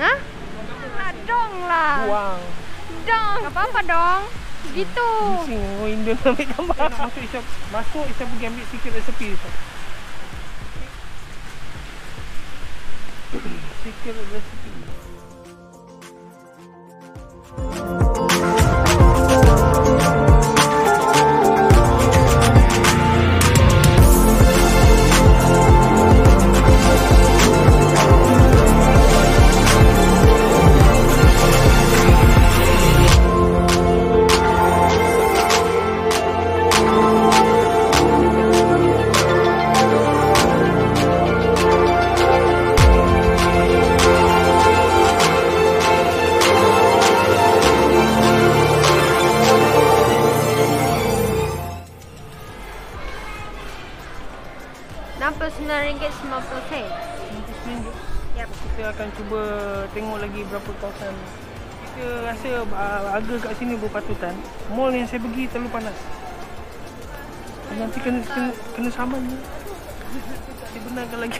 Hah? Ha? Dong lah. Buang. Dong. Tak apa-apa dong. Gitu. Bising oh, orang Indon ambil gambar. Nak masuk Isha. Masuk Isha pergi ambil secret recipe Isha. secret recipe. RM49.50 Kita akan cuba tengok lagi berapa kawasan. Kita rasa ah, harga kat sini berpatutan. Mall yang saya pergi terlalu panas. Nanti kena kena, kena saman ni. Dibenarkan lagi.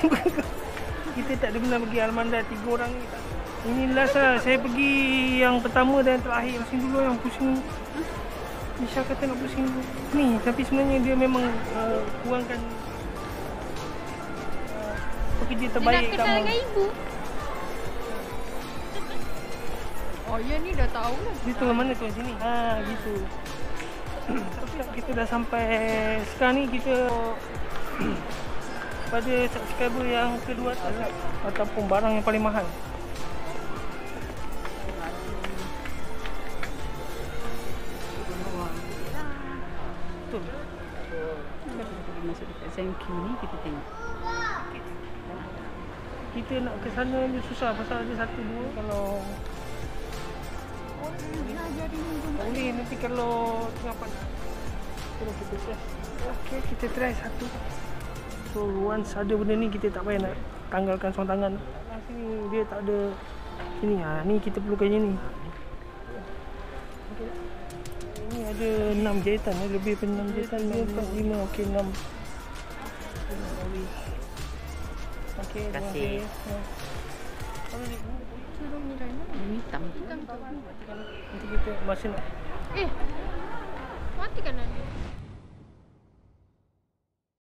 Kita tak dibenar pergi Almanda tiga orang ni. Ini last lah. Saya pergi yang pertama dan terakhir. Masih dulu yang pusing Nisha kata nak pusing. Ni tapi sebenarnya dia memang uh, kurangkan pekerja Dia terbaik nak kat kenal mall. dengan ibu. Oh, ya ni dah tahu lah. Dia tengah mana tu sini? Ha gitu. kita dah sampai sekarang ni kita pada subscriber yang kedua atas ataupun barang yang paling mahal. Masuk dekat Zenq ni kita tengok. Kita nak ke sana je susah pasal ada satu dua kalau boleh nanti kalau tengah panas. Kalau kita test. Okey, kita try satu. So once ada benda ni kita tak payah nak tanggalkan seorang tangan. Sini dia tak ada sini ha ni kita perlukan ni. Okey. Ada 6 jahitan eh. lebih daripada 6 jahitan 4 5 okey 6. Okey, terima kasih. Ya. Kalau ni Ini hitam. nanti kita masih nak Eh, mati kan nanti.